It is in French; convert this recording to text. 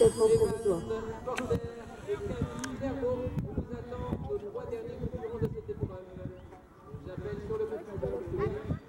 immédiatement provisoire. J'appelle sur le